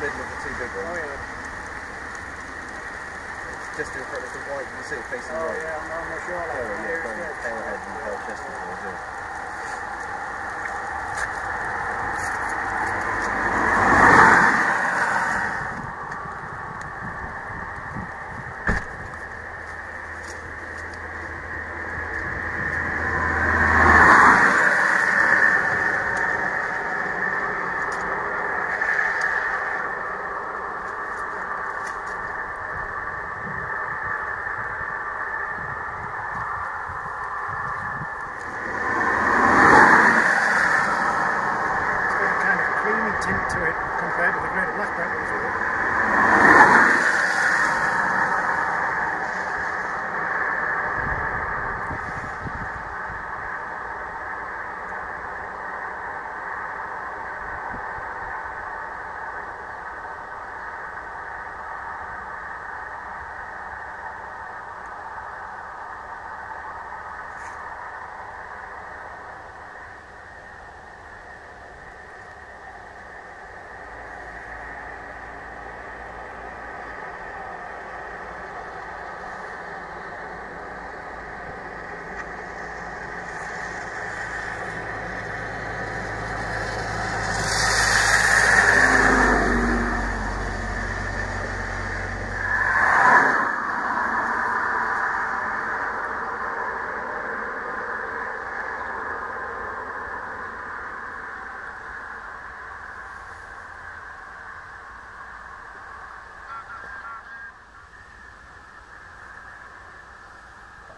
middle of the two big ones. Oh, yeah. It's just in front of the white, you can see it facing oh, right. Yeah, I'm, not sure. I Like, yeah, yeah, Pelhead and Pelchester. Yeah. Tint to it compared to the great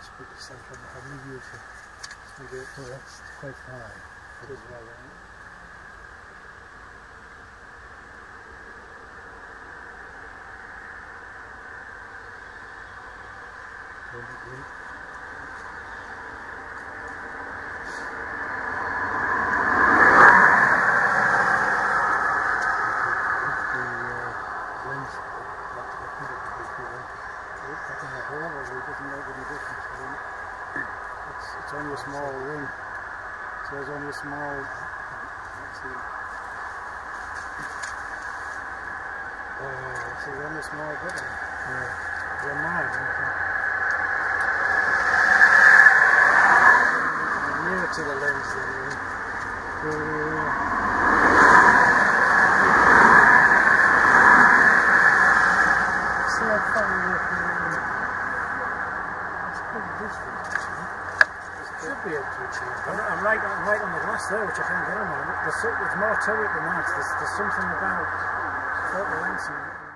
black pepper. That's pretty central. How many views? Maybe up to that's quite high. It is well, right? It be? If the uh, lens, that's what I think it would be for one. I think a hole over it doesn't make any difference. I think it's, only a small ring. So there's only a small. Let's see. Uh, so there's only a small bit. Yeah. They're mine. Nearer to the lens than ring. Uh, See Should be able to achieve I'm. I'm right, I'm right on the glass there, which I can't get on. There's, there's more to it than that. There's, there's something about lengths and